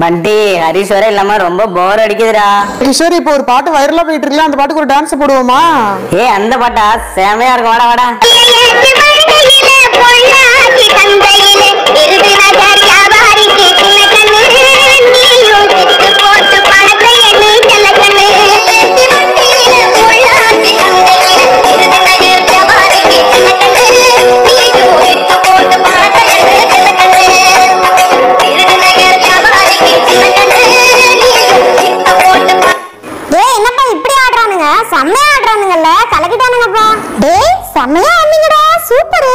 பண்டி ஹரிஷ் வர இல்லாம ரொம்ப போர் அடிக்குதுடா. கிஷோர் இப்போ ஒரு பாட்டு வைரலா போயிட்டு இருக்குல்ல அந்த பாட்டுக்கு ஒரு டான்ஸ் போடுவோமா? ஏ அந்த பாட்டா? செமையா இருக்கும். வாடா வாடா. செம்மையா ஆடுறானுங்கல்ல. கலக்கிட்டானுங்கப்பா டேய் செம்மையா ஆடுனீங்கடா. சூப்பரு.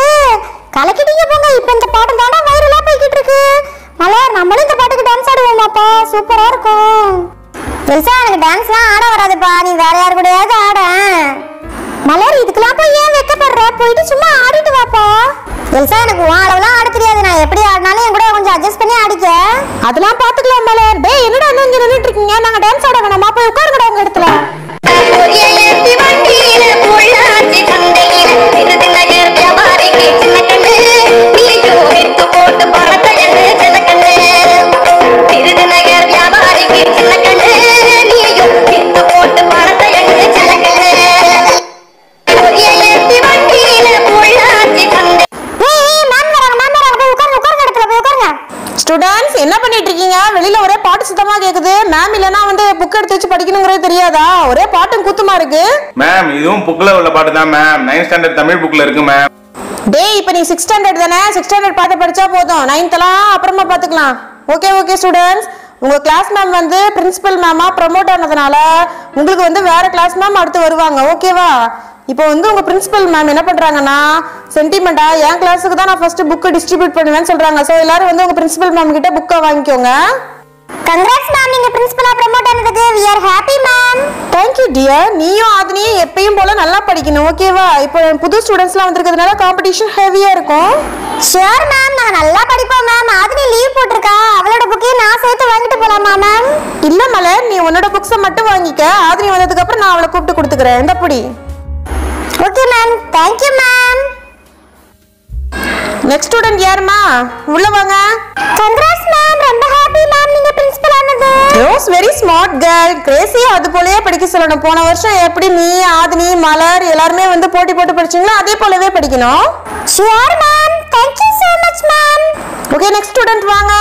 கலக்கிட்டீங்க போங்க. இப்போ இந்த பாட்டு தானே வைரலா போய்கிட்டு இருக்கு மலர் நம்மளும் இந்த பாட்டுக்கு டான்ஸ் ஆடுவோமாப்பா சூப்பரா இருக்கும். பெருசா எனக்கு டான்ஸ்லாம் ஆட வராதுப்பா. நீ வேற யார் கூடயாவது ஆட. மலர் இதுக்கெல்லாம் போய் ஏன் வைக்கப்படுற? போயிட்டு சும்மா ஆடிட்டு வாப்பா எல்சா எனக்கு உன் அளவுலாம் ஆட தெரியாது. நான் எப்படி ஆடினாலும் என் கூட கொஞ்சம் அட்ஜஸ்ட் பண்ணி ஆடிக்க. அதெல்லாம் பாத்துக்கலாம் மலர் டேய் என்னடா இன்னும் இங்க நின்னுட்டு இருக்கீங்க? நாங்க ஸ்டூடெண்ட்ஸ் என்ன பண்ணிட்டு இருக்கீங்க வெளியில ஒரே பாட்டு சுத்தமா கேக்குது. மேம் இல்லனா வந்து புக் எடுத்து வச்சு படிக்கணுங்கிறது தெரியாதா? ஒரே பாட்டும் குத்துமா இருக்கு? மேம் இதுவும் புக்ல உள்ள பாட்டு தான் மேம் நைன்த் ஸ்டாண்டர்ட் தமிழ் புக்ல இருக்கு மேம் டேய் இப்போ நீ சிக்ஸ் ஸ்டாண்டர்ட் தானே? சிக்ஸ் ஸ்டாண்டர்ட் பார்த்து படிச்சா போதும். நைன்த்லாம் அப்புறமா பார்த்துக்கலாம் ஓகே ஓகே ஸ்டூடெண்ட்ஸ் உங்க கிளாஸ் மேம் வந்து பிரின்சிபல் மேமா ப்ரமோட் ஆனதுனால உங்களுக்கு வந்து வேற கிளாஸ் மேம் அடுத்து வருவாங்க. ஓகேவா இப்போ வந்து உங்க பிரின்சிபல் மேம் என்ன பண்றாங்கன்னா சென்டிமெண்டா என் கிளாஸுக்கு தான் நான் ஃபர்ஸ்ட் புக்கு டிஸ்ட்ரிபியூட் பண்ணுவேன்னு சொல்றாங்க. ஸோ எல்லாரும் வந்து உங்க பிரின்சிபல் மேம் கிட்ட புக்கை வாங்கிக்கோங்க. கங்க்ராட்ஸ் மேம் நீங்க பிரின்சிபலா ப்ரமோட் ஆனதுக்கு. We are happy ma'am thank you dear நீயும் ஆதினியும் எப்பயும் போல நல்லா படிக்கணும். ஓகேவா இப்போ புது ஸ்டூடெண்ட்ஸ்லாம் வந்திருக்கிறதுனால காம்படிஷன் ஹெவியா இருக்கும். ஷியோர் மேம் நான் நல்லா படிப்போம் மேம் ஆதினி லீவ் போட்டிருக்கா? புக்ஸை மட்டும் வாங்கிக்க. ஆதினி வந்ததுக்கு அப்புறம் நான் அவளை கூப்பிட்டு கொடுத்துக்கிறேன். இந்த okay ma'am thank you ma'am next student யாருமா? உள்ள வாங்க. கங்க்ராட்ஸ் மேம் ரொம்ப ஹாப்பி மேம் நீங்க பிரின்சிபல் ஆனது. Rose very smart girl Gracia அது போலயே படிக்க சொல்லணும். போன வருஷம் எப்படி நீ ஆதினி மலர் எல்லாருமே வந்து போட்டி போட்டு படிச்சீங்களோ அதே போலவே படிக்கணும். Sure ma'am thank you so much ma'am okay next student வாங்க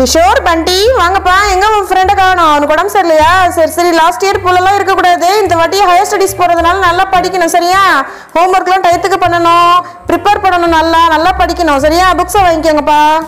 கிஷோர் பண்டி வாங்கப்பா. எங்க உன் ஃப்ரெண்டை காணும்? அவனுக்கு உடம்பு சரியில்லையா? சரி சரி. லாஸ்ட் இயர் போலலாம் இருக்கக்கூடாது. இந்த வாட்டி ஹையர் ஸ்டடீஸ் போறதுனால நல்லா படிக்கணும் சரியா? ஹோம்ஒர்க்லாம் டயத்துக்கு பண்ணணும். ப்ரிப்பேர் பண்ணணும் நல்லா. நல்லா படிக்கணும் சரியா? புக்ஸை வாங்கிக்கோங்கப்பா.